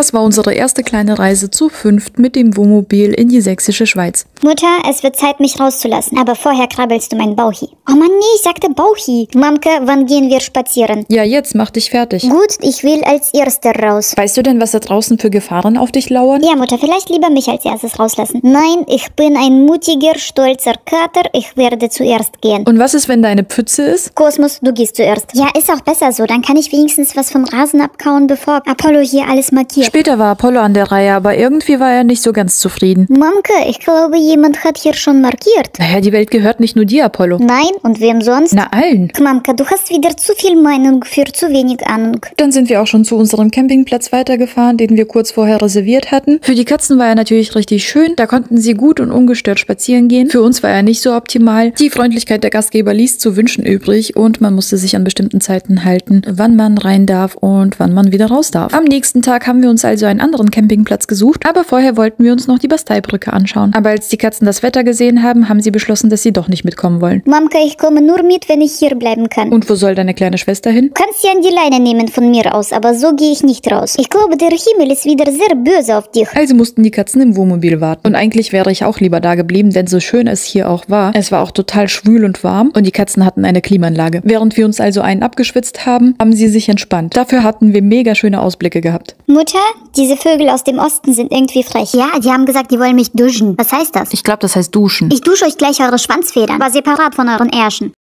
Das war unsere erste kleine Reise zu fünft mit dem Wohnmobil in die sächsische Schweiz. Mutter, es wird Zeit, mich rauszulassen. Aber vorher krabbelst du mein Bauchi. Oh Mann, nee, ich sagte Bauchi. Mamke, wann gehen wir spazieren? Ja, jetzt mach dich fertig. Gut, ich will als Erster raus. Weißt du denn, was da draußen für Gefahren auf dich lauern? Ja, Mutter, vielleicht lieber mich als erstes rauslassen. Nein, ich bin ein mutiger, stolzer Kater. Ich werde zuerst gehen. Und was ist, wenn da eine Pfütze ist? Kosmos, du gehst zuerst. Ja, ist auch besser so. Dann kann ich wenigstens was vom Rasen abkauen, bevor Apollo hier alles markiert. Später war Apollo an der Reihe, aber irgendwie war er nicht so ganz zufrieden. Mamke, ich glaube, jemand hat hier schon markiert. Naja, die Welt gehört nicht nur dir, Apollo. Nein, und wem sonst? Na, allen. Mamke, du hast wieder zu viel Meinung für zu wenig Ahnung. Dann sind wir auch schon zu unserem Campingplatz weitergefahren, den wir kurz vorher reserviert hatten. Für die Katzen war er natürlich richtig schön. Da konnten sie gut und ungestört spazieren gehen. Für uns war er nicht so optimal. Die Freundlichkeit der Gastgeber ließ zu wünschen übrig und man musste sich an bestimmten Zeiten halten, wann man rein darf und wann man wieder raus darf. Am nächsten Tag haben wir uns also einen anderen Campingplatz gesucht, aber vorher wollten wir uns noch die Basteibrücke anschauen. Aber als die Katzen das Wetter gesehen haben, haben sie beschlossen, dass sie doch nicht mitkommen wollen. Mamke, ich komme nur mit, wenn ich hier bleiben kann. Und wo soll deine kleine Schwester hin? Du kannst sie an die Leine nehmen von mir aus, aber so gehe ich nicht raus. Ich glaube, der Himmel ist wieder sehr böse auf dich. Also mussten die Katzen im Wohnmobil warten. Und eigentlich wäre ich auch lieber da geblieben, denn so schön es hier auch war, es war auch total schwül und warm und die Katzen hatten eine Klimaanlage. Während wir uns also einen abgeschwitzt haben, haben sie sich entspannt. Dafür hatten wir mega schöne Ausblicke gehabt. Mutter, diese Vögel aus dem Osten sind irgendwie frech. Ja, die haben gesagt, die wollen mich duschen. Was heißt das? Ich glaube, das heißt duschen. Ich dusche euch gleich eure Schwanzfedern, aber separat von euren Ärschen.